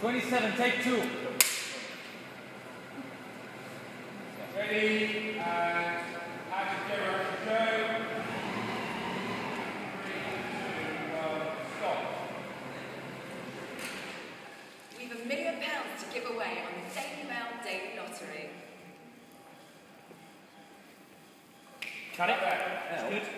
27, take two. Ready, and action zero, go. Three, two, one, stop. We've a million pounds to give away on the Daily Mail Daily Lottery. Cut it. That's good.